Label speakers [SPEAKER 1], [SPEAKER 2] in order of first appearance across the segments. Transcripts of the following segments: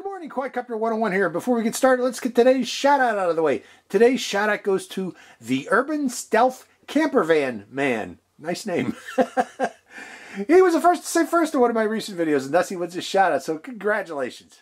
[SPEAKER 1] Good morning, Quadcopter 101 here. Before we get started, let's get today's shout out out of the way. Today's shout out goes to the Urban Stealth Camper Van Man. Nice name. he was the first to say first in one of my recent videos, and thus he wins a shout out, so congratulations.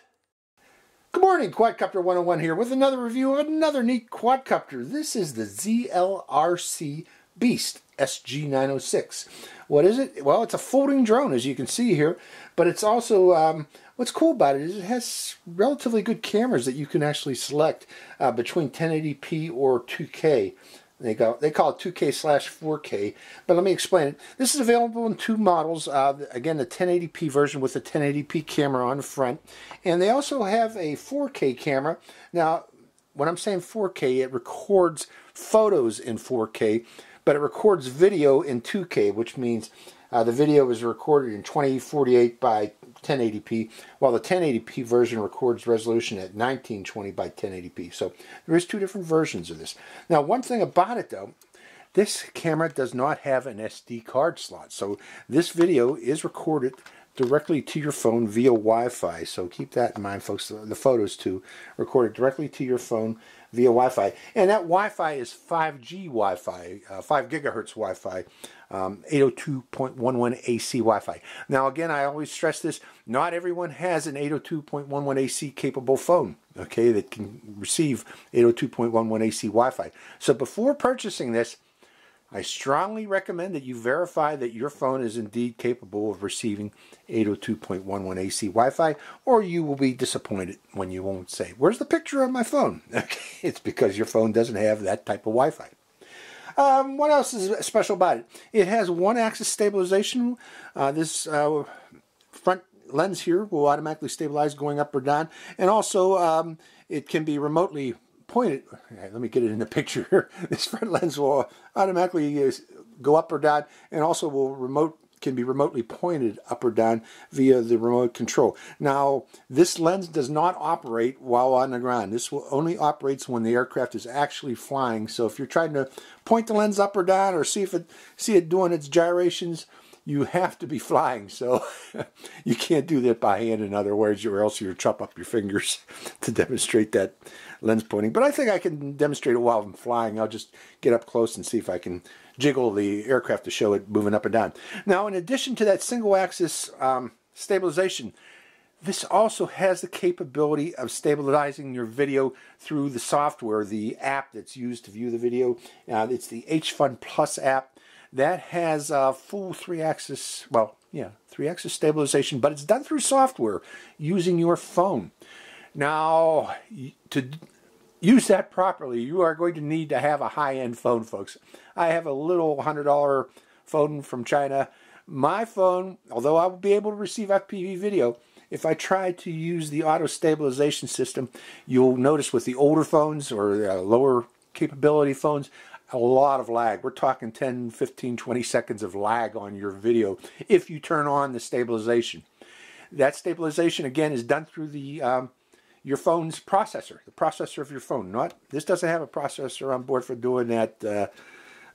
[SPEAKER 1] Good morning, Quadcopter 101 here with another review of another neat quadcopter. This is the ZLRC Beast SG906. What is it? Well, it's a folding drone, as you can see here, but it's also, um, what's cool about it is it has relatively good cameras that you can actually select uh, between 1080p or 2K. They go. They call it 2K slash 4K. But let me explain it. This is available in two models. Uh, again, the 1080p version with the 1080p camera on the front, and they also have a 4K camera. Now, when I'm saying 4K, it records photos in 4K, but it records video in 2K, which means uh, the video is recorded in 2048 by 1080p, while the 1080p version records resolution at 1920 by 1080p. So there is two different versions of this. Now, one thing about it though, this camera does not have an SD card slot. So this video is recorded directly to your phone via Wi-Fi. So keep that in mind, folks. The photos too, recorded directly to your phone via Wi-Fi. And that Wi-Fi is 5G Wi-Fi, uh, 5 gigahertz Wi-Fi, um, 802.11 AC Wi-Fi. Now again, I always stress this, not everyone has an 802.11 AC capable phone, okay, that can receive 802.11 AC Wi-Fi. So before purchasing this, I strongly recommend that you verify that your phone is indeed capable of receiving 802.11 AC Wi-Fi or you will be disappointed when you won't say, where's the picture on my phone? It's because your phone doesn't have that type of Wi-Fi. Um, what else is special about it? It has one axis stabilization. Uh, this uh, front lens here will automatically stabilize going up or down and also um, it can be remotely pointed, let me get it in the picture here. This front lens will automatically uh, go up or down and also will remote can be remotely pointed up or down via the remote control. Now, this lens does not operate while on the ground. This will only operates when the aircraft is actually flying. So if you're trying to point the lens up or down or see if it see it doing its gyrations, you have to be flying. So you can't do that by hand, in other words, or else you'll chop up your fingers to demonstrate that lens pointing. But I think I can demonstrate it while I'm flying. I'll just get up close and see if I can jiggle the aircraft to show it moving up and down. Now, in addition to that single axis um, stabilization, this also has the capability of stabilizing your video through the software, the app that's used to view the video. Uh, it's the HFun Plus app. That has a full three-axis, well, yeah, three-axis stabilization, but it's done through software using your phone. Now, to use that properly, you are going to need to have a high-end phone, folks. I have a little $100 phone from China. My phone, although I will be able to receive FPV video, if I try to use the auto stabilization system, you'll notice with the older phones or uh, lower capability phones, a lot of lag. We're talking 10, 15, 20 seconds of lag on your video if you turn on the stabilization. That stabilization, again, is done through the um, your phone's processor, the processor of your phone. Not This doesn't have a processor on board for doing that uh,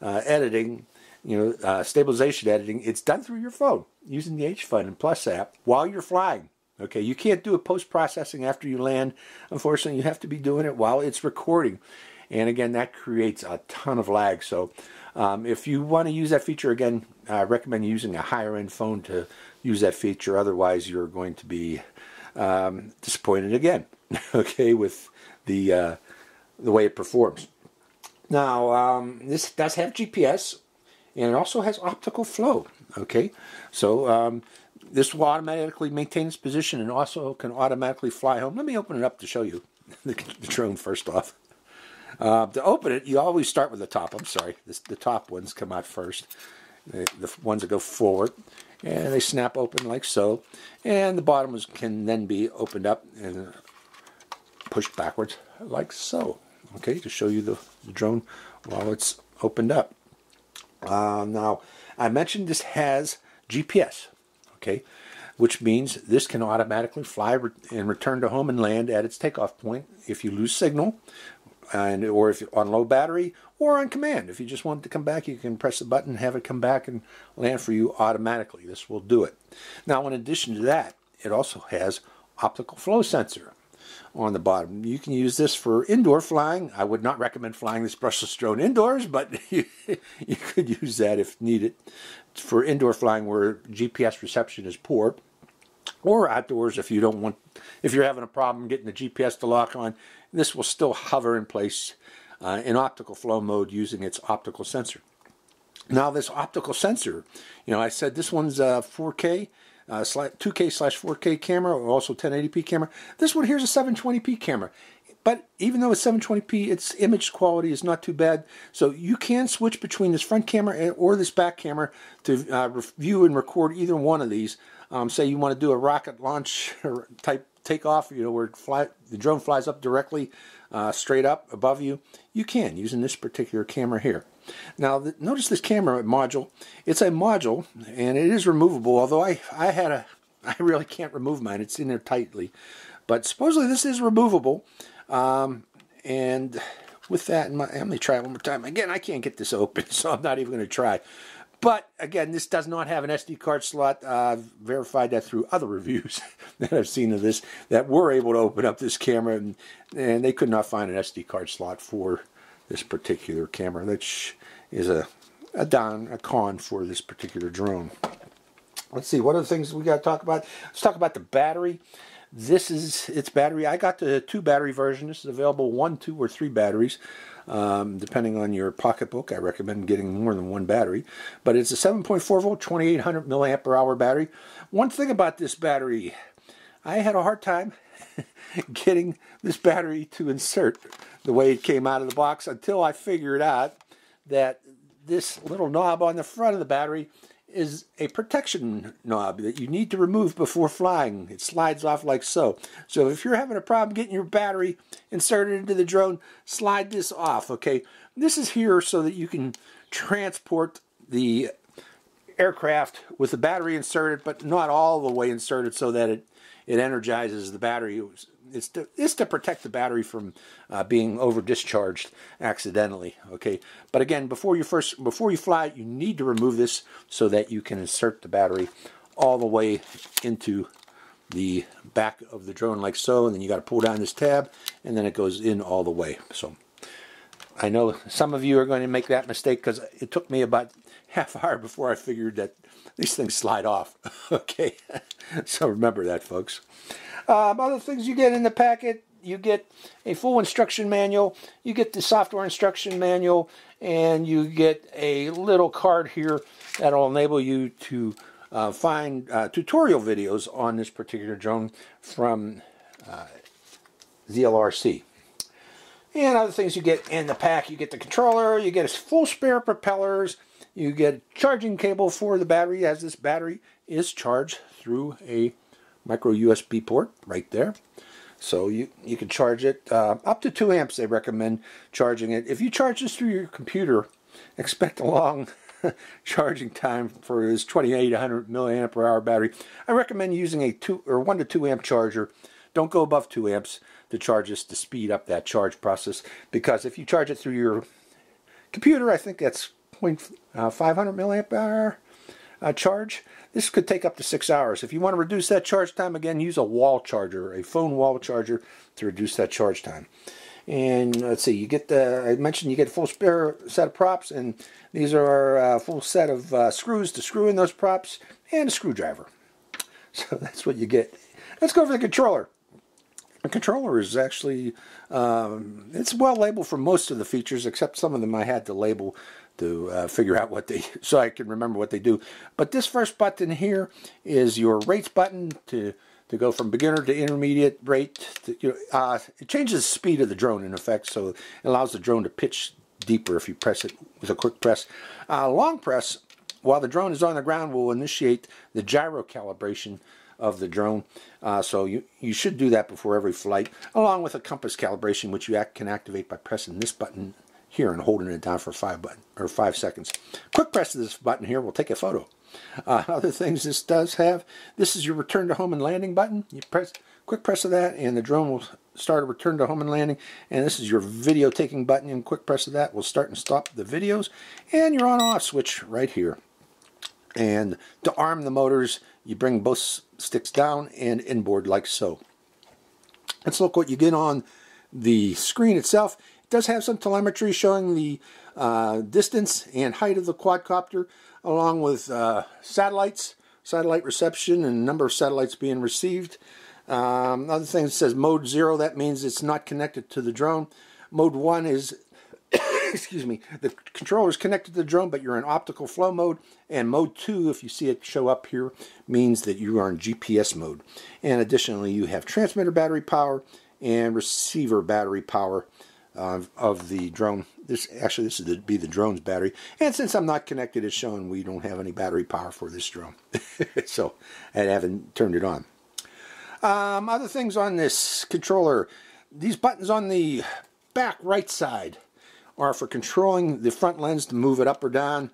[SPEAKER 1] uh, editing, you know, uh, stabilization editing. It's done through your phone using the HFun and Plus app while you're flying. Okay, you can't do a post-processing after you land. Unfortunately, you have to be doing it while it's recording. And again, that creates a ton of lag. So um, if you want to use that feature, again, I recommend using a higher end phone to use that feature. Otherwise, you're going to be um, disappointed again, okay, with the, uh, the way it performs. Now, um, this does have GPS, and it also has optical flow, okay? So um, this will automatically maintain its position and also can automatically fly home. Let me open it up to show you the, the drone first off. Uh, to open it, you always start with the top. I'm sorry, this, the top ones come out first. The, the, ones that go forward, and they snap open like so. And the bottom ones can then be opened up and pushed backwards like so. Okay, to show you the, the drone while it's opened up. Uh, now, I mentioned this has GPS. Okay, which means this can automatically fly and return to home and land at its takeoff point if you lose signal and or if on low battery or on command. If you just want it to come back, you can press the button, have it come back and land for you automatically. This will do it. Now, in addition to that, it also has optical flow sensor. On the bottom. You can use this for indoor flying. I would not recommend flying this brushless drone indoors, but you, you could use that if needed for indoor flying where GPS reception is poor or outdoors if you don't want if you're having a problem getting the GPS to lock on this will still hover in place uh, in optical flow mode using its optical sensor now this optical sensor you know I said this one's uh, 4k uh, 2K slash 4K camera or also 1080p camera. This one here's a 720p camera. But even though it's 720p, its image quality is not too bad. So you can switch between this front camera or this back camera to uh, view and record either one of these. Um, say you want to do a rocket launch type takeoff, you know, where fly, the drone flies up directly, uh, straight up above you, you can using this particular camera here. Now, notice this camera module. It's a module, and it is removable, although I, I had a, I really can't remove mine. It's in there tightly. But supposedly this is removable. Um, and with that, my, I'm going to try it one more time. Again, I can't get this open, so I'm not even going to try. But again, this does not have an SD card slot. Uh, I've verified that through other reviews that I've seen of this that were able to open up this camera, and, and they could not find an SD card slot for this particular camera, which is a, a don, a con for this particular drone. Let's see, what are the things we got to talk about? Let's talk about the battery. This is its battery. I got the two battery version. This is available one, two, or three batteries. Um, depending on your pocketbook, I recommend getting more than one battery. But it's a 7.4 volt, 2800 milliamp hour battery. One thing about this battery, I had a hard time getting this battery to insert the way it came out of the box until I figured out that this little knob on the front of the battery is a protection knob that you need to remove before flying. It slides off like so. So if you're having a problem getting your battery inserted into the drone, slide this off, okay? This is here so that you can transport the aircraft with the battery inserted, but not all the way inserted so that it, it energizes the battery it's to, it's to protect the battery from uh, being over discharged accidentally. Okay, but again, before you first before you fly, you need to remove this so that you can insert the battery all the way into the back of the drone like so, and then you got to pull down this tab, and then it goes in all the way. So I know some of you are going to make that mistake because it took me about half hour before I figured that these things slide off. okay, so remember that, folks. Um, other things you get in the packet, you get a full instruction manual, you get the software instruction manual, and you get a little card here that'll enable you to uh, find uh, tutorial videos on this particular drone from uh, ZLRC. And other things you get in the pack, you get the controller, you get a full spare propellers, you get charging cable for the battery as this battery is charged through a micro USB port right there. So you, you can charge it uh, up to 2 amps they recommend charging it. If you charge this through your computer, expect a long charging time for this 2800 milliamp per hour battery. I recommend using a 2 or 1 to 2 amp charger. Don't go above 2 amps to charge this to speed up that charge process because if you charge it through your computer, I think that's 0.500 uh, milliamp hour uh, charge. This could take up to six hours. If you want to reduce that charge time, again, use a wall charger, a phone wall charger to reduce that charge time. And let's see, you get the, I mentioned you get a full spare set of props, and these are a full set of uh, screws to screw in those props, and a screwdriver. So that's what you get. Let's go over the controller. The controller is actually, um, it's well labeled for most of the features, except some of them I had to label to uh, figure out what they, so I can remember what they do. But this first button here is your rates button to to go from beginner to intermediate rate. To, you know, uh, it changes the speed of the drone in effect, so it allows the drone to pitch deeper if you press it with a quick press. Uh, long press, while the drone is on the ground, will initiate the gyro calibration of the drone. Uh, so you, you should do that before every flight, along with a compass calibration, which you act, can activate by pressing this button here and holding it down for five button or five seconds. Quick press of this button here will take a photo. Uh, other things this does have, this is your return to home and landing button. You press quick press of that and the drone will start a return to home and landing. And this is your video taking button and quick press of that will start and stop the videos. And your on off switch right here. And to arm the motors, you bring both sticks down and inboard like so. Let's look what you get on the screen itself. It does have some telemetry showing the uh, distance and height of the quadcopter along with uh, satellites, satellite reception and number of satellites being received. Um, other thing says mode 0, that means it's not connected to the drone. Mode 1 is, excuse me, the controller is connected to the drone, but you're in optical flow mode. And mode 2, if you see it show up here, means that you are in GPS mode. And additionally, you have transmitter battery power and receiver battery power uh, of the drone. This Actually, this would be the drone's battery. And since I'm not connected, it's showing we don't have any battery power for this drone. so I haven't turned it on. Um, other things on this controller. These buttons on the back right side are for controlling the front lens to move it up or down.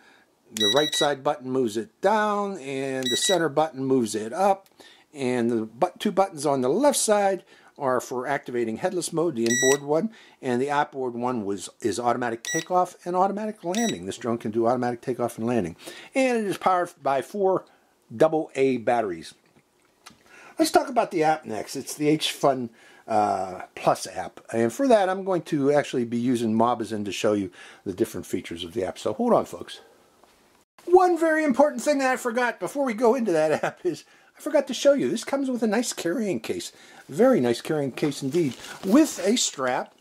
[SPEAKER 1] The right side button moves it down and the center button moves it up. And the but two buttons on the left side are for activating headless mode, the inboard one, and the outboard one was is automatic takeoff and automatic landing. This drone can do automatic takeoff and landing. And it is powered by four double A batteries. Let's talk about the app next. It's the HFun uh, Plus app. And for that, I'm going to actually be using Mobizen to show you the different features of the app. So hold on, folks. One very important thing that I forgot before we go into that app is I forgot to show you. This comes with a nice carrying case. Very nice carrying case indeed. With a strap,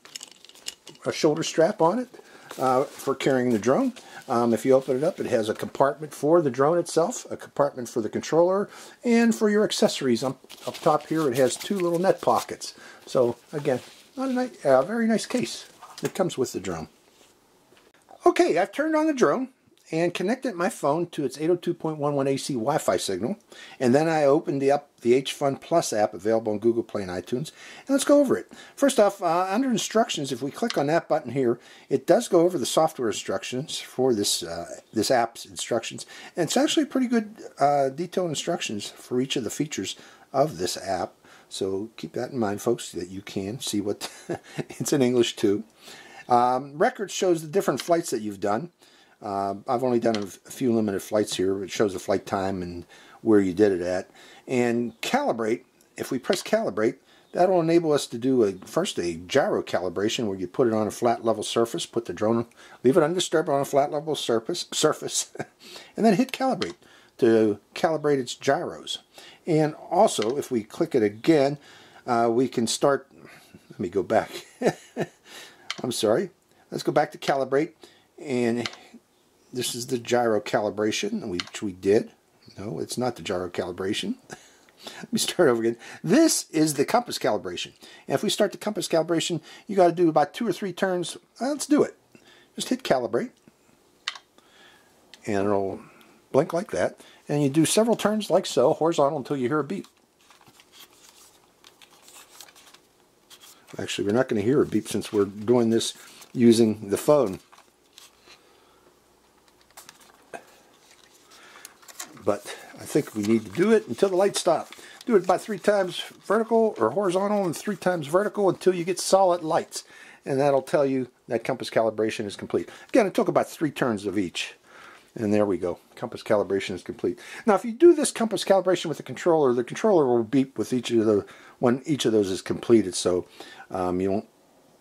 [SPEAKER 1] a shoulder strap on it uh, for carrying the drone. Um, if you open it up, it has a compartment for the drone itself, a compartment for the controller, and for your accessories. Up, up top here, it has two little net pockets. So, again, not a nice, uh, very nice case that comes with the drone. Okay, I've turned on the drone and connected my phone to its 802.11 AC Wi-Fi signal. And then I opened the up the HFun Plus app available on Google Play and iTunes. And let's go over it. First off, uh, under instructions, if we click on that button here, it does go over the software instructions for this uh, this app's instructions. And it's actually pretty good uh, detailed instructions for each of the features of this app. So keep that in mind, folks, that you can see what it's in English too. Um, records shows the different flights that you've done. Uh, I've only done a few limited flights here. It shows the flight time and where you did it at. And calibrate, if we press calibrate, that'll enable us to do a first a gyro calibration where you put it on a flat level surface, put the drone, leave it undisturbed on a flat level surface, surface and then hit calibrate to calibrate its gyros. And also, if we click it again, uh, we can start, let me go back. I'm sorry. Let's go back to calibrate and this is the gyro calibration, which we did. No, it's not the gyro calibration. Let me start over again. This is the compass calibration. And if we start the compass calibration, you got to do about two or three turns. Uh, let's do it. Just hit calibrate. And it'll blink like that. And you do several turns like so, horizontal, until you hear a beep. Actually, we're not going to hear a beep since we're doing this using the phone. But I think we need to do it until the lights stop. Do it about three times vertical or horizontal and three times vertical until you get solid lights. And that'll tell you that compass calibration is complete. Again, it took about three turns of each. And there we go. Compass calibration is complete. Now, if you do this compass calibration with the controller, the controller will beep with each of the when each of those is completed, so um, you won't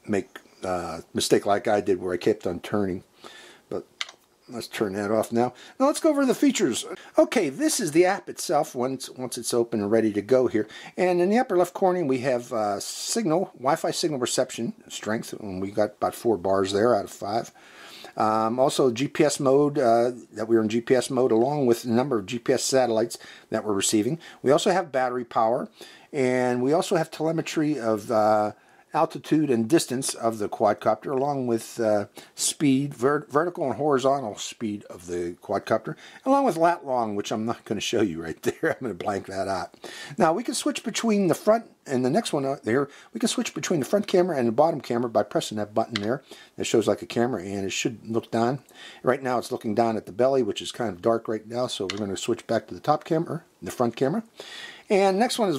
[SPEAKER 1] make a uh, mistake like I did where I kept on turning. Let's turn that off now. Now let's go over the features. Okay, this is the app itself once, once it's open and ready to go here. And in the upper left corner we have uh, signal, Wi-Fi signal reception strength. And we got about four bars there out of five. Um, also GPS mode, uh, that we are in GPS mode along with a number of GPS satellites that we're receiving. We also have battery power and we also have telemetry of uh, altitude and distance of the quadcopter along with uh, speed, ver vertical and horizontal speed of the quadcopter, along with lat long, which I'm not going to show you right there. I'm going to blank that out. Now we can switch between the front and the next one there. We can switch between the front camera and the bottom camera by pressing that button there. That shows like a camera and it should look down. Right now it's looking down at the belly, which is kind of dark right now, so we're going to switch back to the top camera, the front camera. And next one is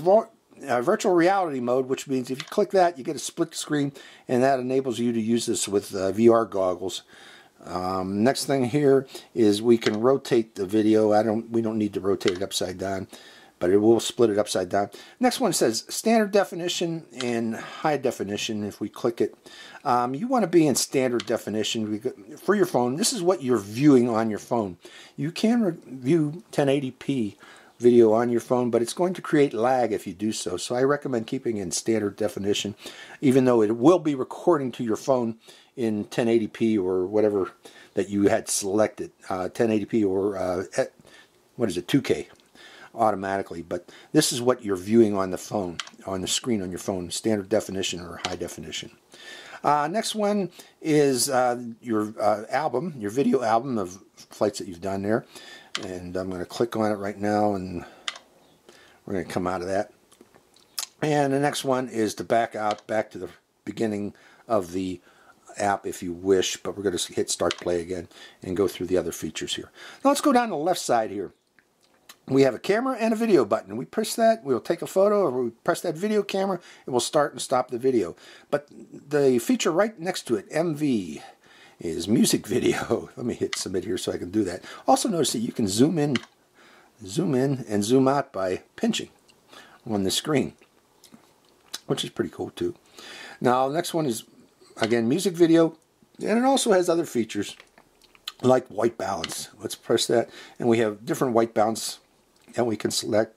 [SPEAKER 1] uh, virtual reality mode, which means if you click that, you get a split screen, and that enables you to use this with uh, VR goggles. Um, next thing here is we can rotate the video. I don't. We don't need to rotate it upside down, but it will split it upside down. Next one says standard definition and high definition. If we click it, um, you want to be in standard definition for your phone. This is what you're viewing on your phone. You can view 1080p video on your phone, but it's going to create lag if you do so. So I recommend keeping in standard definition, even though it will be recording to your phone in 1080p or whatever that you had selected, uh, 1080p or uh, what is it, 2K automatically. But this is what you're viewing on the phone, on the screen on your phone, standard definition or high definition. Uh, next one is uh, your uh, album, your video album of flights that you've done there. And I'm going to click on it right now and we're going to come out of that. And the next one is to back out, back to the beginning of the app if you wish, but we're going to hit start play again and go through the other features here. Now let's go down the left side here. We have a camera and a video button. We press that, we'll take a photo, or we press that video camera, it will start and stop the video. But the feature right next to it, MV, is music video. Let me hit submit here so I can do that. Also notice that you can zoom in, zoom in and zoom out by pinching on the screen, which is pretty cool too. Now, next one is, again, music video, and it also has other features like white balance. Let's press that, and we have different white balance, and we can select.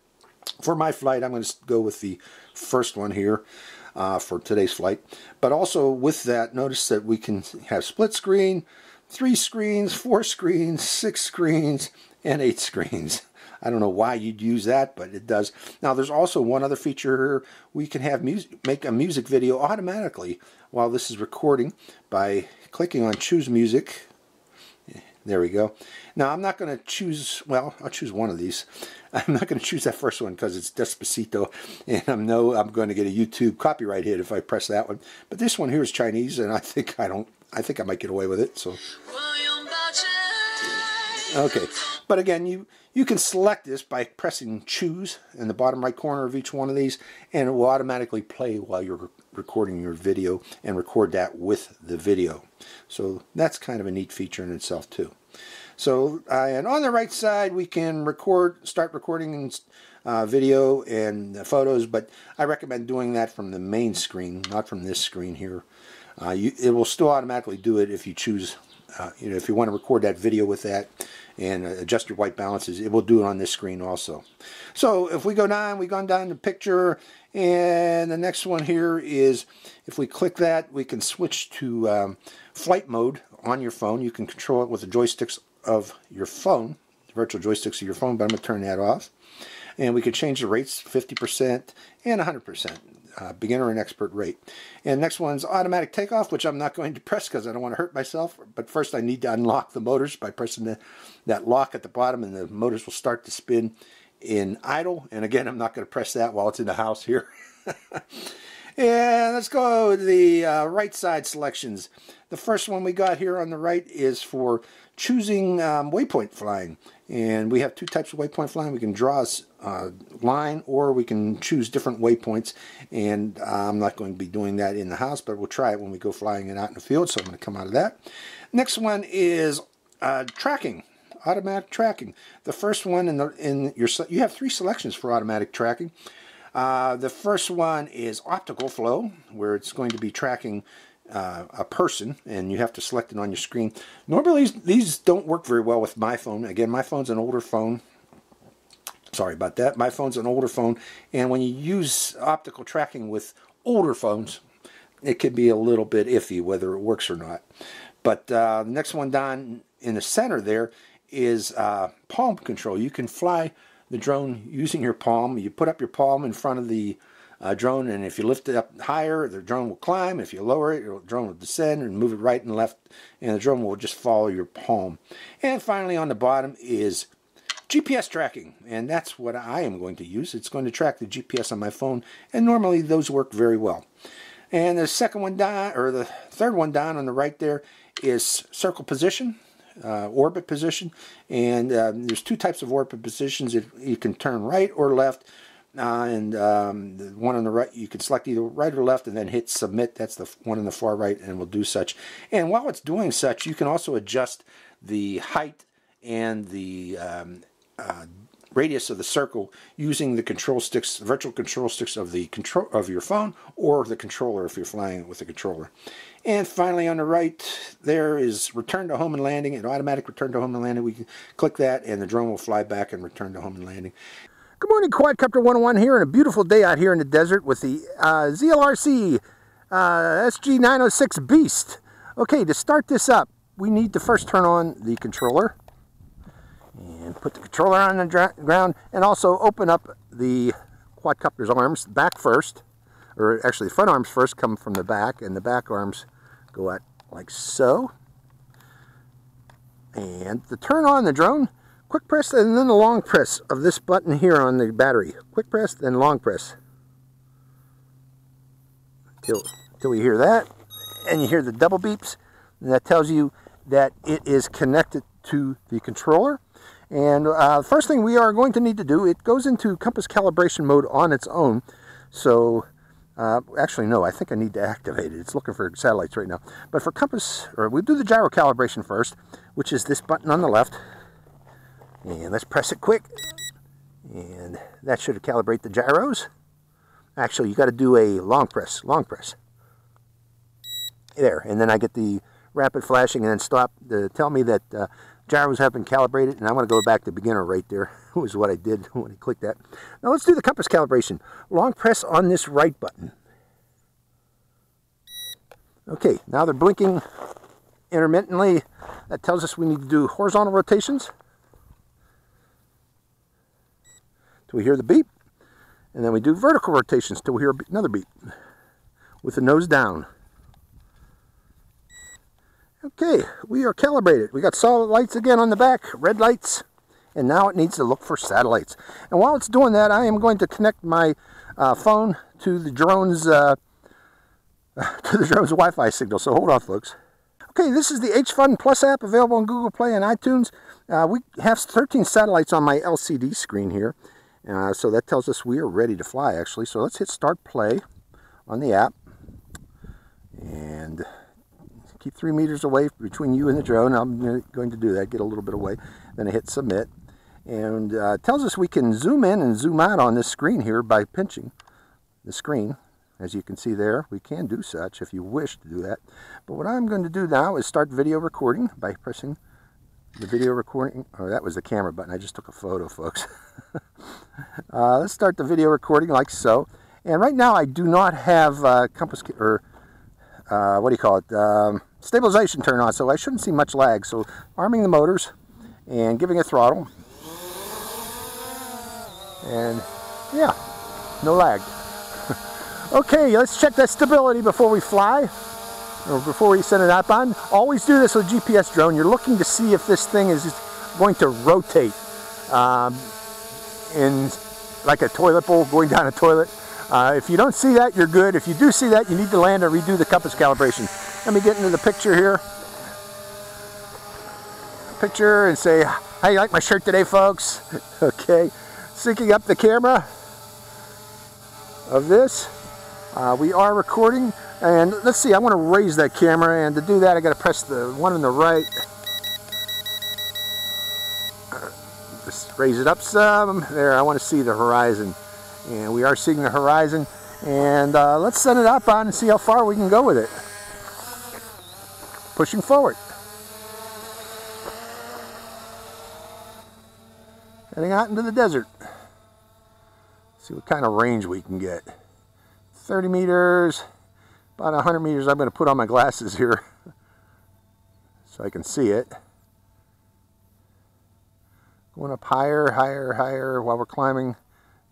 [SPEAKER 1] For my flight, I'm going to go with the first one here uh, for today's flight. But also with that, notice that we can have split screen, three screens, four screens, six screens, and eight screens. I don't know why you'd use that, but it does. Now, there's also one other feature here. We can have music, make a music video automatically while this is recording by clicking on Choose Music. There we go. Now, I'm not going to choose, well, I'll choose one of these. I'm not going to choose that first one because it's Despacito, and I know I'm going to get a YouTube copyright hit if I press that one. But this one here is Chinese, and I think I don't, I think I might get away with it, so. Okay, but again, you, you can select this by pressing choose in the bottom right corner of each one of these, and it will automatically play while you're recording your video and record that with the video. So that's kind of a neat feature in itself too. So, uh, and on the right side, we can record, start recording uh, video and photos, but I recommend doing that from the main screen, not from this screen here. Uh, you, it will still automatically do it if you choose, uh, you know, if you want to record that video with that and uh, adjust your white balances, it will do it on this screen also. So if we go down, we've gone down the picture, and the next one here is, if we click that, we can switch to um, flight mode on your phone. You can control it with the joysticks of your phone, the virtual joysticks of your phone, but I'm going to turn that off. And we could change the rates 50% and 100%, uh, beginner and expert rate. And next one's automatic takeoff, which I'm not going to press because I don't want to hurt myself. But first I need to unlock the motors by pressing the, that lock at the bottom and the motors will start to spin in idle. And again, I'm not going to press that while it's in the house here. and let's go to the uh, right side selections. The first one we got here on the right is for choosing um, waypoint flying. And we have two types of waypoint flying. We can draw a uh, line or we can choose different waypoints. And uh, I'm not going to be doing that in the house, but we'll try it when we go flying it out in the field. So I'm going to come out of that. Next one is uh, tracking automatic tracking. The first one in the in your you have three selections for automatic tracking. Uh, the first one is optical flow, where it's going to be tracking uh, a person and you have to select it on your screen. Normally these don't work very well with my phone. Again, my phone's an older phone. Sorry about that. My phone's an older phone and when you use optical tracking with older phones, it can be a little bit iffy whether it works or not. But uh, the next one down in the center there is uh, palm control. You can fly the drone using your palm. You put up your palm in front of the uh, drone, and if you lift it up higher, the drone will climb. If you lower it, the drone will descend and move it right and left, and the drone will just follow your palm. And finally, on the bottom is GPS tracking, and that's what I am going to use. It's going to track the GPS on my phone, and normally those work very well. And the second one down, or the third one down on the right there, is circle position. Uh, orbit position and um, there's two types of orbit positions if you can turn right or left uh, and um, the one on the right, you can select either right or left and then hit submit. That's the one on the far right and will do such. And while it's doing such, you can also adjust the height and the um, uh, radius of the circle using the control sticks, virtual control sticks of the control of your phone or the controller if you're flying with a controller. And finally on the right there is return to home and landing, an automatic return to home and landing. We can click that and the drone will fly back and return to home and landing. Good morning Quadcopter 101 here on a beautiful day out here in the desert with the uh, ZLRC uh, SG906 Beast. Okay, to start this up, we need to first turn on the controller and put the controller on the ground and also open up the quadcopter's arms back first or actually the front arms first come from the back and the back arms go out like so and to turn on the drone quick press and then the long press of this button here on the battery quick press then long press till till you hear that and you hear the double beeps and that tells you that it is connected to the controller and uh, first thing we are going to need to do, it goes into compass calibration mode on its own. So, uh, actually no, I think I need to activate it. It's looking for satellites right now. But for compass, or we do the gyro calibration first, which is this button on the left. And let's press it quick. And that should calibrate the gyros. Actually, you got to do a long press, long press. There, and then I get the rapid flashing and then stop to tell me that uh, gyros have been calibrated, and I'm going to go back to beginner right there, was what I did when I clicked that. Now let's do the compass calibration. Long press on this right button. Okay, now they're blinking intermittently. That tells us we need to do horizontal rotations. Till we hear the beep. And then we do vertical rotations till we hear another beep. With the nose down. Okay, we are calibrated. We got solid lights again on the back, red lights, and now it needs to look for satellites. And while it's doing that, I am going to connect my uh, phone to the drone's uh, to the drone's Wi-Fi signal. So hold on, folks. Okay, this is the HFun Plus app available on Google Play and iTunes. Uh, we have 13 satellites on my LCD screen here, uh, so that tells us we are ready to fly. Actually, so let's hit Start Play on the app, and keep three meters away between you and the drone. I'm going to do that, get a little bit away. Then I hit submit. And uh, tells us we can zoom in and zoom out on this screen here by pinching the screen. As you can see there, we can do such if you wish to do that. But what I'm going to do now is start video recording by pressing the video recording. Oh, that was the camera button. I just took a photo, folks. uh, let's start the video recording like so. And right now I do not have uh, compass or uh, what do you call it? Um, stabilization turn on, so I shouldn't see much lag. So arming the motors and giving a throttle. And yeah, no lag. okay, let's check that stability before we fly or before we send it up on. Always do this with GPS drone. You're looking to see if this thing is going to rotate um, in like a toilet bowl going down a toilet. Uh, if you don't see that, you're good. If you do see that, you need to land and redo the compass calibration. Let me get into the picture here. Picture and say, how you like my shirt today, folks? okay. Syncing up the camera of this. Uh, we are recording. And let's see, I want to raise that camera. And to do that, I got to press the one on the right. Just raise it up some. There, I want to see the horizon. And we are seeing the horizon. And uh, let's set it up on and see how far we can go with it pushing forward. Heading out into the desert. See what kind of range we can get. 30 meters, about 100 meters. I'm going to put on my glasses here so I can see it. Going up higher, higher, higher while we're climbing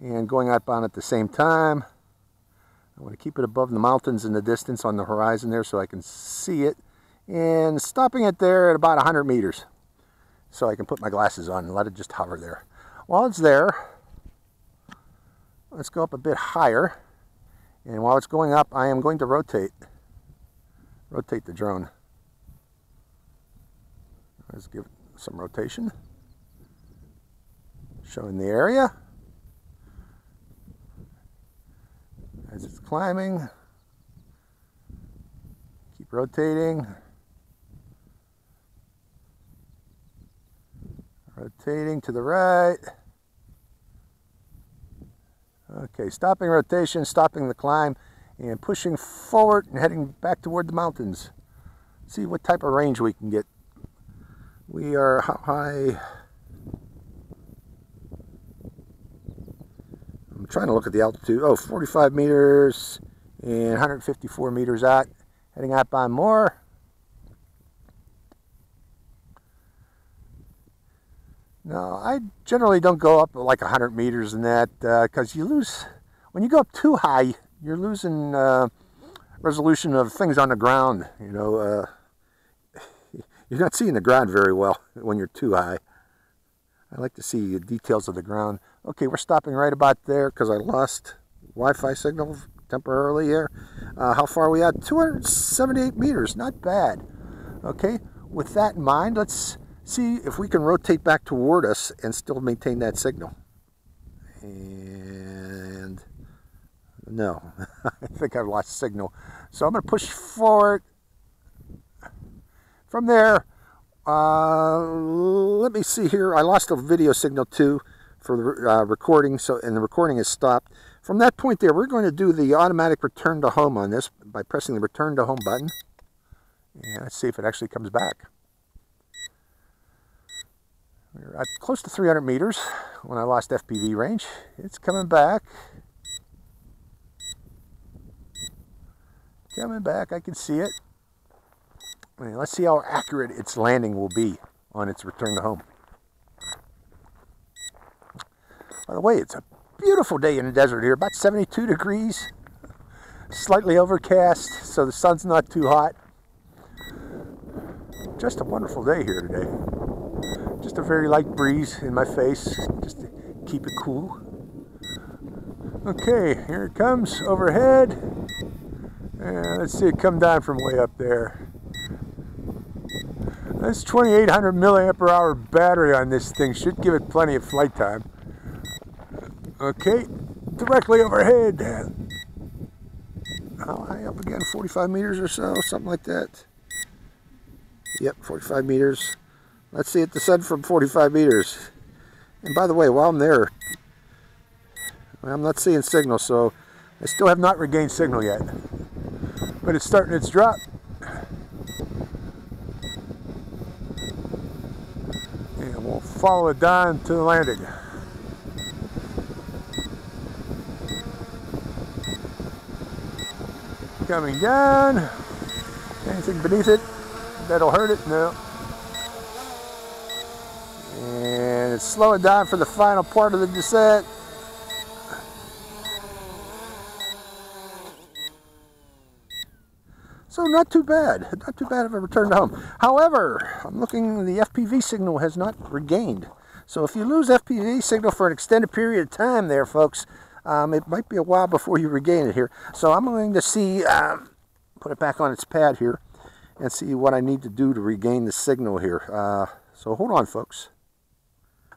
[SPEAKER 1] and going up on at the same time. I want to keep it above the mountains in the distance on the horizon there so I can see it and stopping it there at about 100 meters so I can put my glasses on and let it just hover there. While it's there, let's go up a bit higher and while it's going up I am going to rotate. Rotate the drone. Let's give it some rotation. Showing the area. As it's climbing. Keep rotating. Rotating to the right. Okay, stopping rotation, stopping the climb, and pushing forward and heading back toward the mountains. See what type of range we can get. We are high. I'm trying to look at the altitude. Oh, 45 meters and 154 meters out. Heading out by more. No, I generally don't go up like 100 meters in that because uh, you lose, when you go up too high, you're losing uh, resolution of things on the ground. You know, uh, you're not seeing the ground very well when you're too high. I like to see the details of the ground. Okay, we're stopping right about there because I lost Wi-Fi signal temporarily here. Uh, how far are we at? 278 meters, not bad. Okay, with that in mind, let's see if we can rotate back toward us and still maintain that signal. And no, I think I've lost signal. So I'm going to push forward. From there, uh, let me see here. I lost a video signal too for the uh, recording, so and the recording is stopped. From that point there, we're going to do the automatic return to home on this by pressing the return to home button. And let's see if it actually comes back. We at close to 300 meters when I lost FPV range. It's coming back. Coming back, I can see it. let's see how accurate its landing will be on its return to home. By the way, it's a beautiful day in the desert here, about 72 degrees, slightly overcast, so the sun's not too hot. Just a wonderful day here today. Just a very light breeze in my face, just to keep it cool. Okay, here it comes overhead. And let's see it come down from way up there. This 2800 milliampere hour battery on this thing should give it plenty of flight time. Okay, directly overhead. How high up again? 45 meters or so, something like that. Yep, 45 meters. Let's see it descend from 45 meters. And by the way, while I'm there, I'm not seeing signal, so I still have not regained signal yet. But it's starting its drop. And we'll follow it down to the landing. Coming down. Anything beneath it that'll hurt it? No. And it's slowing down for the final part of the descent. So not too bad, not too bad of a return home. However, I'm looking, the FPV signal has not regained. So if you lose FPV signal for an extended period of time there, folks, um, it might be a while before you regain it here. So I'm going to see, um, put it back on its pad here, and see what I need to do to regain the signal here. Uh, so hold on, folks.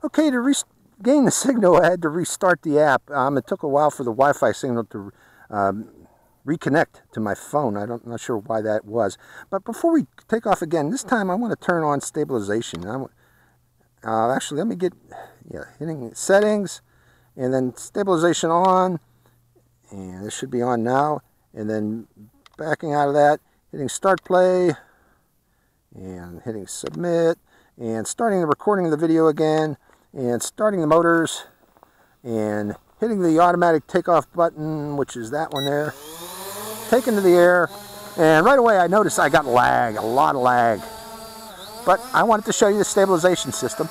[SPEAKER 1] Okay, to regain the signal, I had to restart the app. Um, it took a while for the Wi-Fi signal to um, reconnect to my phone. I am not sure why that was. But before we take off again, this time I want to turn on stabilization. Uh, actually, let me get, yeah, hitting settings, and then stabilization on, and this should be on now, and then backing out of that, hitting start play, and hitting submit, and starting the recording of the video again, and starting the motors and hitting the automatic takeoff button, which is that one there, taken to the air, and right away I noticed I got lag, a lot of lag. But I wanted to show you the stabilization system.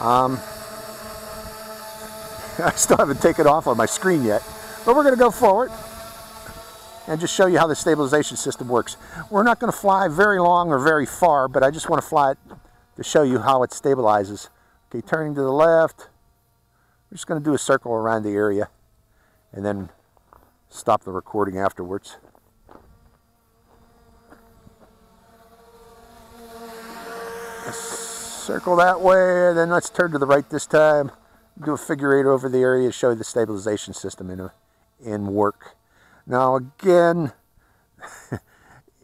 [SPEAKER 1] Um, I still haven't taken off on my screen yet, but we're going to go forward and just show you how the stabilization system works. We're not going to fly very long or very far, but I just want to fly it to show you how it stabilizes. Okay, turning to the left. We're just going to do a circle around the area and then stop the recording afterwards. Circle that way, then let's turn to the right this time. Do a figure eight over the area, show the stabilization system in, a, in work. Now again,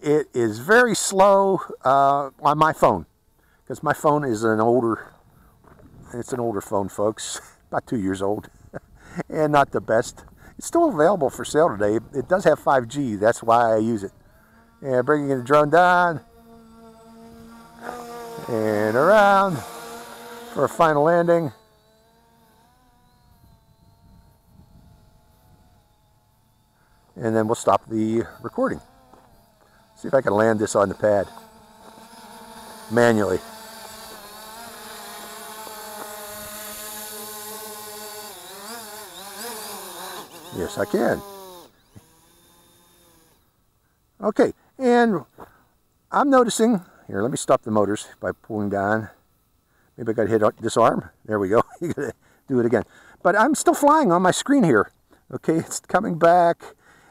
[SPEAKER 1] it is very slow uh, on my phone because my phone is an older it's an older phone folks about two years old and not the best. It's still available for sale today. It does have 5G. That's why I use it. And bringing the drone down and around for a final landing. And then we'll stop the recording. See if I can land this on the pad manually. Yes, I can. Okay, and I'm noticing, here, let me stop the motors by pulling down. Maybe I got to hit this arm. There we go. you got to do it again. But I'm still flying on my screen here. Okay, it's coming back.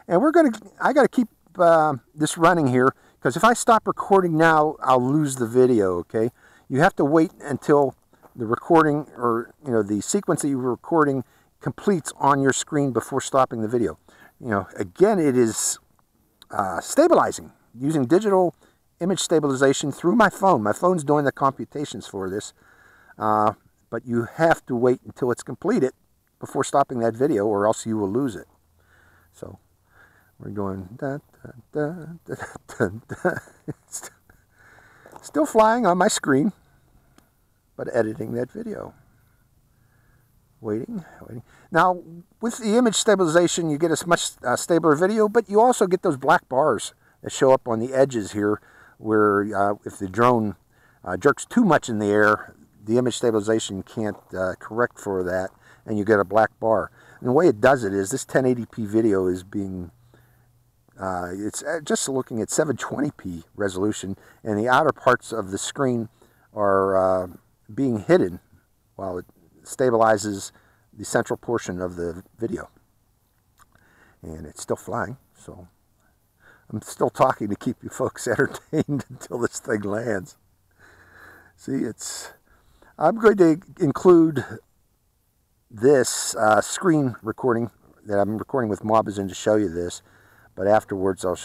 [SPEAKER 1] And we're going to, I got to keep uh, this running here because if I stop recording now, I'll lose the video, okay? You have to wait until the recording or, you know, the sequence that you were recording completes on your screen before stopping the video. You know, again, it is uh, stabilizing using digital image stabilization through my phone. My phone's doing the computations for this, uh, but you have to wait until it's completed before stopping that video or else you will lose it. So we're going da, da, da, still flying on my screen, but editing that video. Waiting, waiting. Now, with the image stabilization, you get a much uh, stabler video, but you also get those black bars that show up on the edges here, where uh, if the drone uh, jerks too much in the air, the image stabilization can't uh, correct for that, and you get a black bar. And the way it does it is this 1080p video is being, uh, it's uh, just looking at 720p resolution, and the outer parts of the screen are being hidden while it stabilizes the central portion of the video. And it's still flying, so I'm still talking to keep you folks entertained until this thing lands. See, it's, I'm going to include this uh, screen recording that I'm recording with Mobizen to show you this, but afterwards I'll,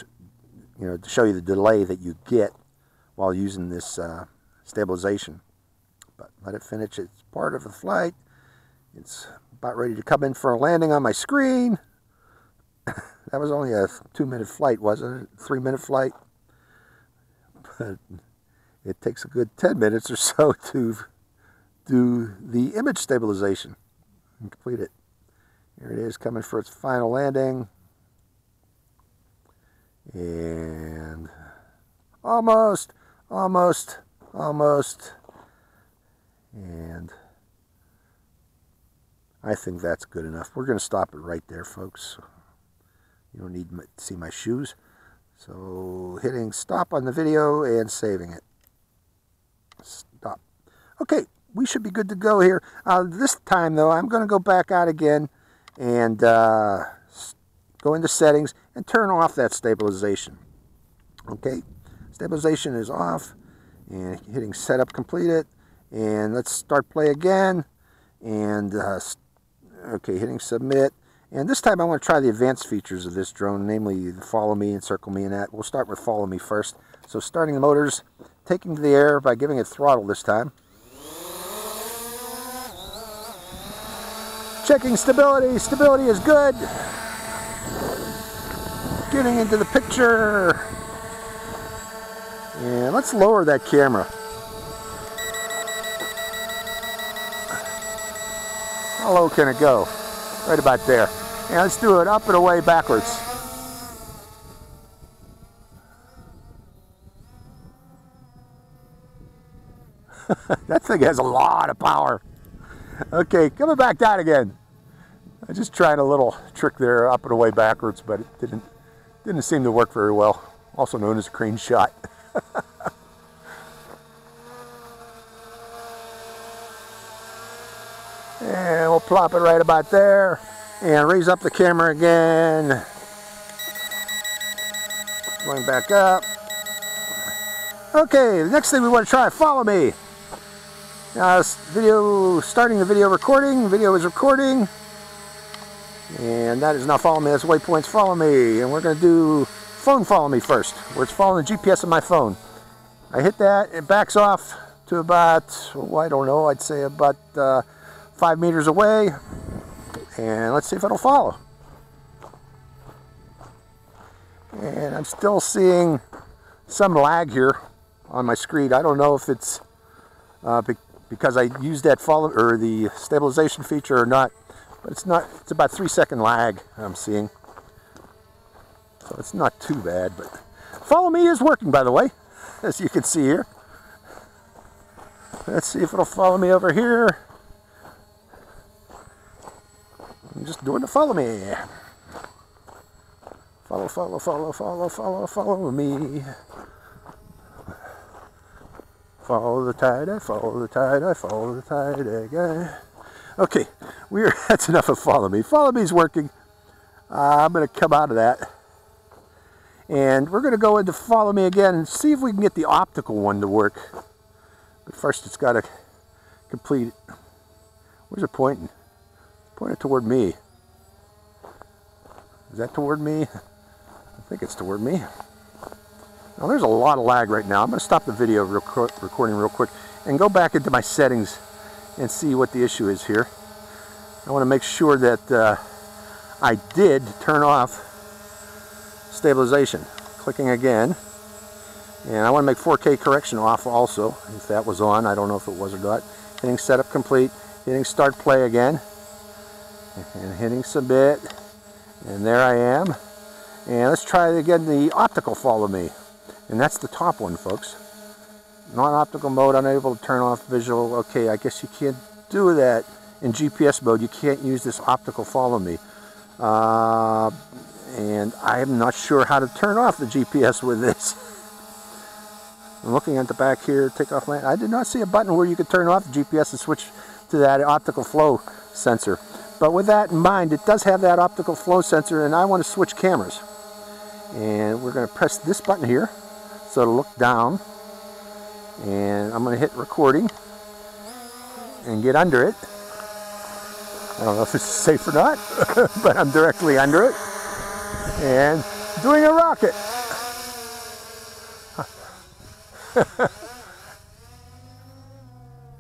[SPEAKER 1] you know, to show you the delay that you get while using this uh, stabilization. But let it finish its part of the flight. It's about ready to come in for a landing on my screen. that was only a two-minute flight, wasn't it? Three-minute flight. But it takes a good 10 minutes or so to do the image stabilization and complete it. Here it is coming for its final landing. And almost, almost, almost. And I think that's good enough. We're going to stop it right there, folks. You don't need to see my shoes. So hitting stop on the video and saving it. Stop. Okay, we should be good to go here. Uh, this time, though, I'm going to go back out again and uh, go into settings and turn off that stabilization. Okay, stabilization is off and hitting setup completed. And let's start play again and uh, Okay, hitting submit. And this time I want to try the advanced features of this drone, namely the follow me and circle me and that. We'll start with follow me first. So starting the motors, taking to the air by giving it throttle this time. Checking stability. Stability is good. Getting into the picture. And let's lower that camera. How low can it go? Right about there. And let's do it up and away backwards. that thing has a lot of power. Okay, coming back down again. I just tried a little trick there, up and away backwards, but it didn't didn't seem to work very well. Also known as a crane shot. And we'll plop it right about there. And raise up the camera again. Going back up. Okay, the next thing we want to try, follow me. Now, video, starting the video recording. Video is recording. And that is now follow me. That's waypoints follow me. And we're going to do phone follow me first, where it's following the GPS of my phone. I hit that, it backs off to about, well, I don't know, I'd say about uh, five meters away And let's see if it'll follow. And I'm still seeing some lag here on my screen. I don't know if it's uh, be because I used that follow or the stabilization feature or not, but it's not. It's about three second lag I'm seeing, so it's not too bad. But follow me is working, by the way, as you can see here. Let's see if it'll follow me over here. I'm just doing the follow me. Follow, follow, follow, follow, follow, follow me. Follow the tide, I follow the tide, I follow the tide again. Okay, we're that's enough of follow me. Follow me is working. Uh, I'm going to come out of that. And we're going to go into follow me again and see if we can get the optical one to work. But first it's got to complete. Where's it pointing? Pointing toward me. Is that toward me? I think it's toward me. Now there's a lot of lag right now. I'm going to stop the video real recording real quick and go back into my settings and see what the issue is here. I want to make sure that uh, I did turn off stabilization. Clicking again. And I want to make 4K correction off also, if that was on. I don't know if it was or not. Hitting setup complete. Hitting start play again. And hitting submit. And there I am. And let's try again the optical follow me. And that's the top one, folks. Non-optical mode, unable to turn off visual. Okay, I guess you can't do that in GPS mode. You can't use this optical follow me. Uh, and I'm not sure how to turn off the GPS with this. I'm looking at the back here, take off land. I did not see a button where you could turn off the GPS and switch to that optical flow sensor. But with that in mind, it does have that optical flow sensor and I want to switch cameras. And we're going to press this button here so to look down and I'm going to hit recording and get under it. I don't know if it's safe or not, but I'm directly under it and doing a rocket.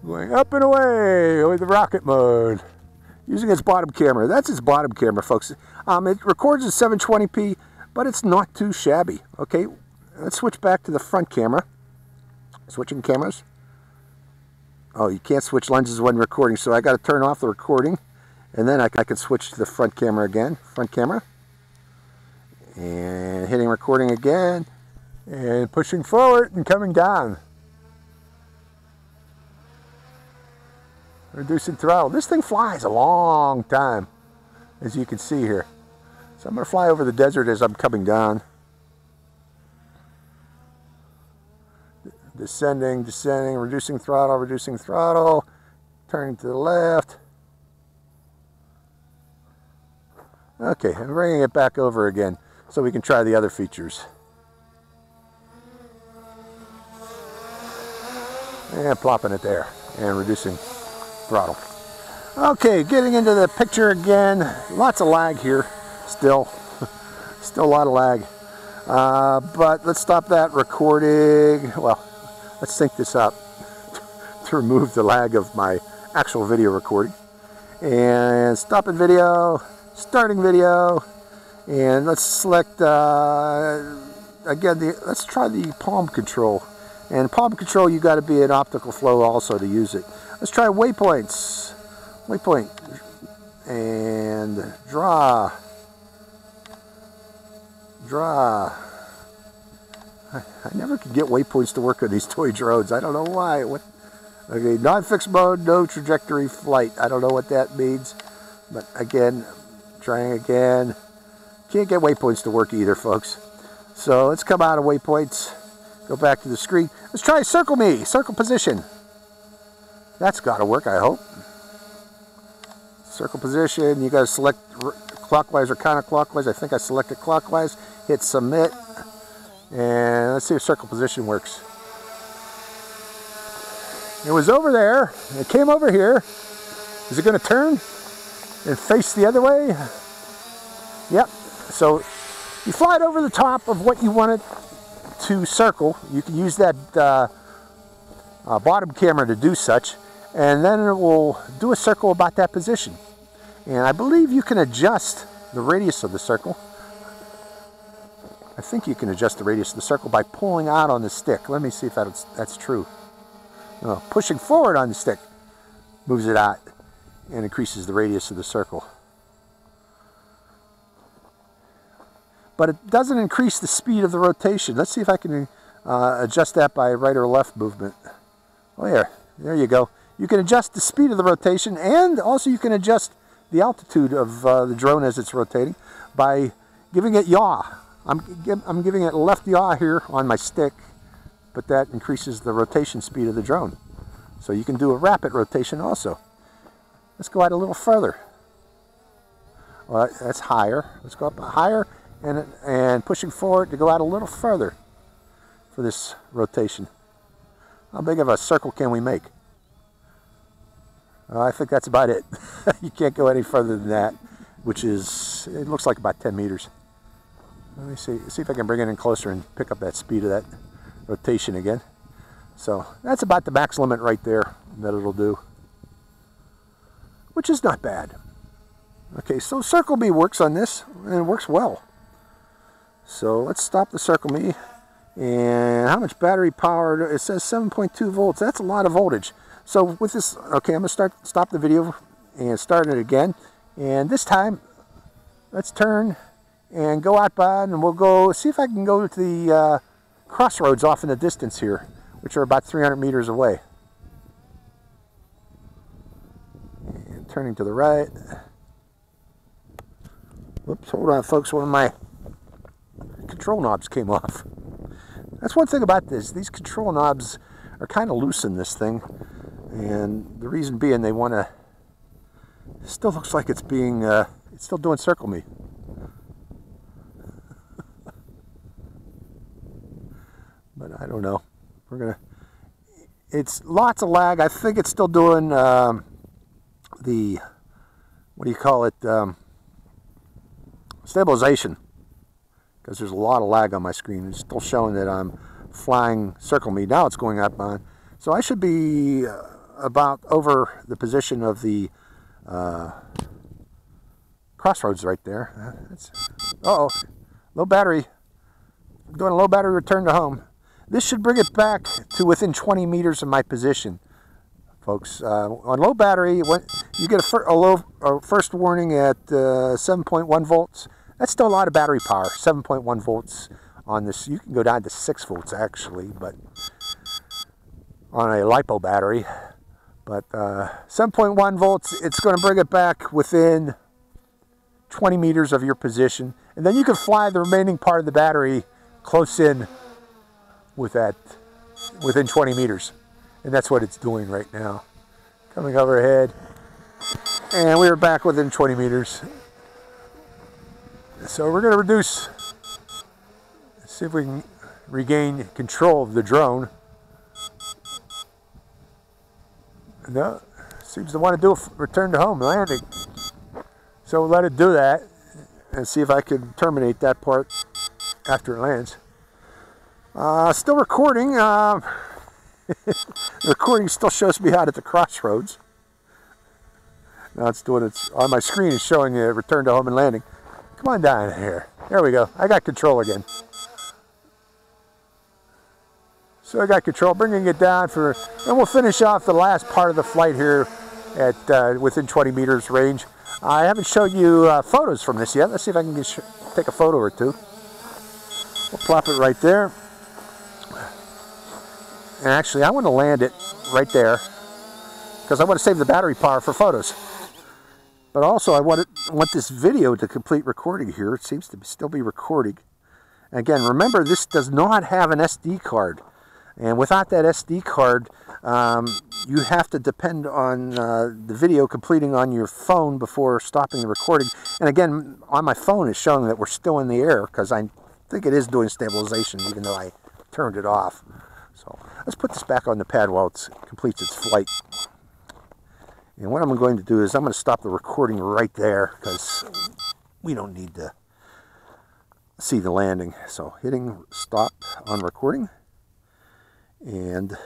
[SPEAKER 1] Going up and away with the rocket mode. Using its bottom camera. That's its bottom camera, folks. Um, it records at 720p, but it's not too shabby. Okay, let's switch back to the front camera. Switching cameras. Oh, you can't switch lenses when recording, so I got to turn off the recording. And then I, I can switch to the front camera again. Front camera. And hitting recording again. And pushing forward and coming down. Reducing throttle. This thing flies a long time, as you can see here. So I'm to fly over the desert as I'm coming down. descending, descending, reducing throttle, reducing throttle, turning to the left. Okay, I'm bringing it back over again so we can try the other features. And plopping it there and reducing throttle. Okay, getting into the picture again. Lots of lag here still. still a lot of lag. Uh, but let's stop that recording. Well, Let's sync this up to remove the lag of my actual video recording. And stopping video, starting video, and let's select, uh, again, the, let's try the palm control. And palm control, you got to be an optical flow also to use it. Let's try waypoints. Waypoint. And draw. Draw. I, never could get waypoints to work on these toy drones. I don't know why. What? Okay, non-fixed mode, no trajectory flight. I don't know what that means. But again, trying again. Can't get waypoints to work either, folks. So let's come out of waypoints. Go back to the screen. Let's try circle me, circle position. That's got to work, I hope. Circle position, you got to select clockwise or counterclockwise. I think I selected clockwise. Hit submit. And let's see if circle position works. It was over there. It came over here. Is it going to turn and face the other way? Yep. So you fly it over the top of what you want it to circle. You can use that uh, uh, bottom camera to do such. And then it will do a circle about that position. And I believe you can adjust the radius of the circle. I think you can adjust the radius of the circle by pulling out on the stick. Let me see if that's, that's true. No, pushing forward on the stick moves it out and increases the radius of the circle. But it doesn't increase the speed of the rotation. Let's see if I can uh, adjust that by right or left movement. Oh yeah, there you go. You can adjust the speed of the rotation and also you can adjust the altitude of uh, the drone as it's rotating by giving it yaw. I'm, I'm giving it left yaw here on my stick, but that increases the rotation speed of the drone. So you can do a rapid rotation also. Let's go out a little further. Well, that's higher. Let's go up higher and, and pushing forward to go out a little further for this rotation. How big of a circle can we make? Uh, I think that's about it. you can't go any further than that, which is, it looks like about 10 meters. Let me see, see if I can bring it in closer and pick up that speed of that rotation again. So that's about the max limit right there that it'll do, which is not bad. Okay, so Circle Me works on this, and it works well. So let's stop the Circle Me. And how much battery power? It says 7.2 volts. That's a lot of voltage. So with this, okay, I'm to start stop the video and start it again. And this time, let's turn and go out by and we'll go see if I can go to the uh, crossroads off in the distance here, which are about 300 meters away. And turning to the right. Whoops, hold on folks, one of my control knobs came off. That's one thing about this. These control knobs are kind of loose in this thing. And the reason being they want to... Still looks like it's being... Uh, it's still doing circle me. but I don't know. We're going to... It's lots of lag. I think it's still doing um, the... What do you call it? Um, stabilization because there's a lot of lag on my screen. It's still showing that I'm flying circle me. Now it's going up on. So I should be uh, about over the position of the uh, crossroads right there. Uh oh low battery. I'm doing a low battery return to home. This should bring it back to within 20 meters of my position, folks. Uh, on low battery, when you get a, a low a first warning at uh, 7.1 volts, that's still a lot of battery power, 7.1 volts on this. You can go down to 6 volts actually, but on a LiPo battery. But uh, 7.1 volts, it's going to bring it back within 20 meters of your position. And then you can fly the remaining part of the battery close in with that, within 20 meters. And that's what it's doing right now. Coming overhead. And we are back within 20 meters. So we're going to reduce, see if we can regain control of the drone. No, seems to want to do a return to home landing. So let it do that and see if I can terminate that part after it lands. Uh, still recording. Uh, the recording still shows me out at the crossroads. Now it's doing it on my screen. It's showing a return to home and landing. Come on down here. There we go. I got control again. So I got control, bringing it down for, and we'll finish off the last part of the flight here at uh, within 20 meters range. I haven't showed you uh, photos from this yet. Let's see if I can take a photo or two. We'll plop it right there. And actually, I want to land it right there because I want to save the battery power for photos. But also I want, it, want this video to complete recording here. It seems to still be recording. Again, remember this does not have an SD card. And without that SD card, um, you have to depend on uh, the video completing on your phone before stopping the recording. And again, on my phone it's showing that we're still in the air because I think it is doing stabilization even though I turned it off. So let's put this back on the pad while it completes its flight. And what I'm going to do is I'm going to stop the recording right there because we don't need to see the landing. So hitting stop on recording. And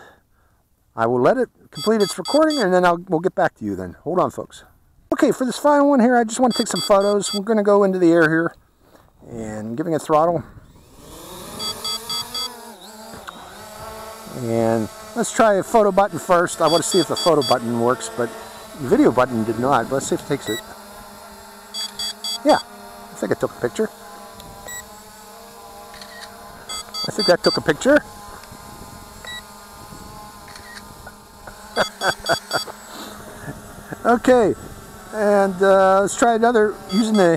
[SPEAKER 1] I will let it complete its recording and then I'll, we'll get back to you then. Hold on, folks. Okay, for this final one here, I just want to take some photos. We're going to go into the air here and giving it throttle. And let's try a photo button first. I want to see if the photo button works, but the video button did not. Let's see if it takes it. Yeah, I think it took a picture. I think that took a picture. okay, and uh, let's try another using the,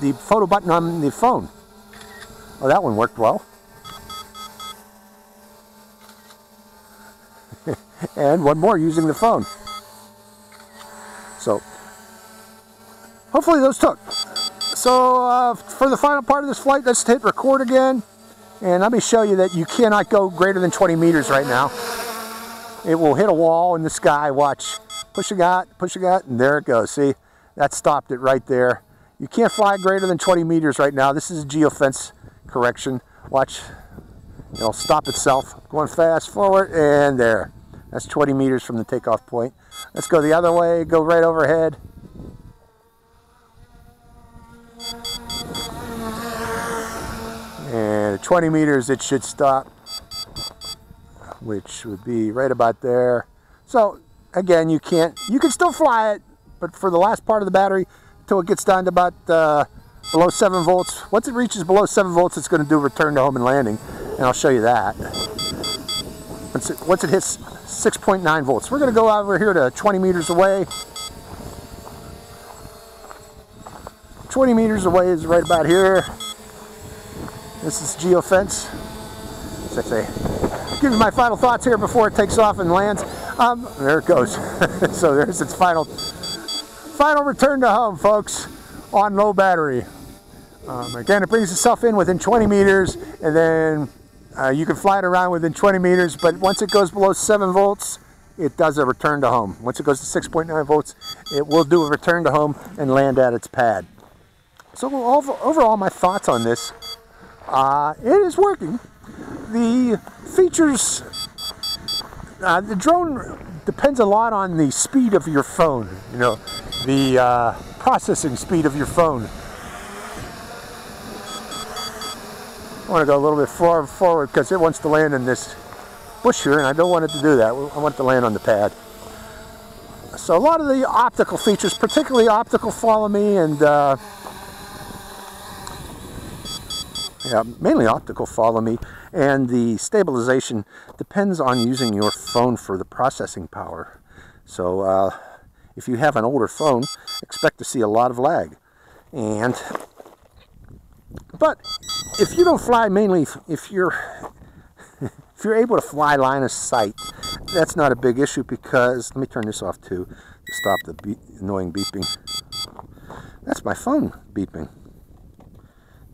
[SPEAKER 1] the photo button on the phone. Oh, that one worked well. and one more using the phone. So, hopefully those took. So, uh, for the final part of this flight, let's hit record again. And let me show you that you cannot go greater than 20 meters right now. It will hit a wall in the sky. Watch. Push a gut, push a gut, and there it goes. See, that stopped it right there. You can't fly greater than 20 meters right now. This is a geofence correction. Watch. It'll stop itself. Going fast forward, and there. That's 20 meters from the takeoff point. Let's go the other way. Go right overhead. and 20 meters it should stop which would be right about there. So again you can't you can still fly it but for the last part of the battery until it gets down to about uh, below 7 volts once it reaches below 7 volts it's going to do return to home and landing and I'll show you that. Once it, once it hits 6.9 volts. We're going to go over here to 20 meters away. 20 meters away is right about here. This is geofence. Say, give you my final thoughts here before it takes off and lands. Um, there it goes. so there's its final, final return to home, folks, on low battery. Um, again, it brings itself in within 20 meters, and then uh, you can fly it around within 20 meters, but once it goes below 7 volts, it does a return to home. Once it goes to 6.9 volts, it will do a return to home and land at its pad. So overall, my thoughts on this uh, it is working. The features, uh, the drone depends a lot on the speed of your phone, you know, the uh, processing speed of your phone. I want to go a little bit far forward because it wants to land in this bush here and I don't want it to do that. I want it to land on the pad. So a lot of the optical features, particularly optical follow me and uh, yeah, mainly optical follow me and the stabilization depends on using your phone for the processing power. So uh, if you have an older phone expect to see a lot of lag. And but if you don't fly mainly if you're if you're able to fly line of sight that's not a big issue because let me turn this off too to stop the annoying beeping. That's my phone beeping.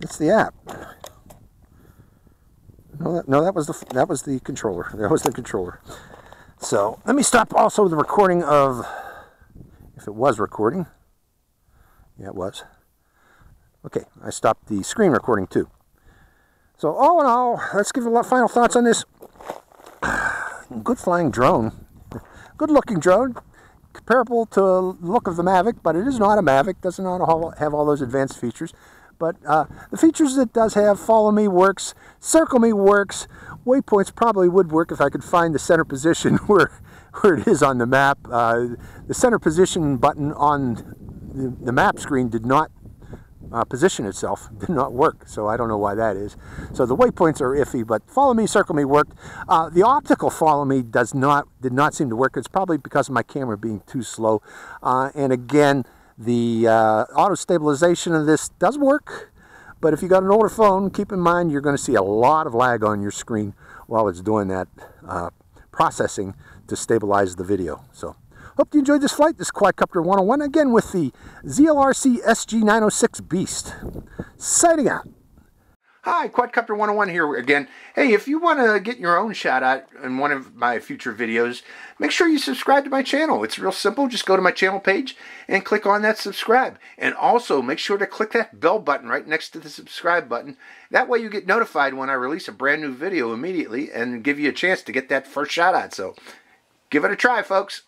[SPEAKER 1] It's the app no, that, no, that was the that was the controller. That was the controller. So let me stop also the recording of, if it was recording. Yeah, it was. Okay, I stopped the screen recording too. So all in all, let's give a lot final thoughts on this. Good flying drone. Good looking drone. Comparable to look of the Mavic, but it is not a Mavic. Does not have all those advanced features. But uh, the features it does have, follow me works, circle me works, waypoints probably would work if I could find the center position where, where it is on the map. Uh, the center position button on the, the map screen did not uh, position itself, did not work. So I don't know why that is. So the waypoints are iffy, but follow me, circle me worked. Uh, the optical follow me does not, did not seem to work. It's probably because of my camera being too slow. Uh, and again, the uh, auto stabilization of this does work, but if you got an older phone, keep in mind you're going to see a lot of lag on your screen while it's doing that uh, processing to stabilize the video. So, hope you enjoyed this flight. This is Quadcopter 101 again with the ZLRC SG906 Beast. Signing out. Hi, Quadcopter 101 here again. Hey, if you want to get your own shout out in one of my future videos, make sure you subscribe to my channel. It's real simple. Just go to my channel page and click on that subscribe. And also make sure to click that bell button right next to the subscribe button. That way you get notified when I release a brand new video immediately and give you a chance to get that first shout out. So give it a try, folks.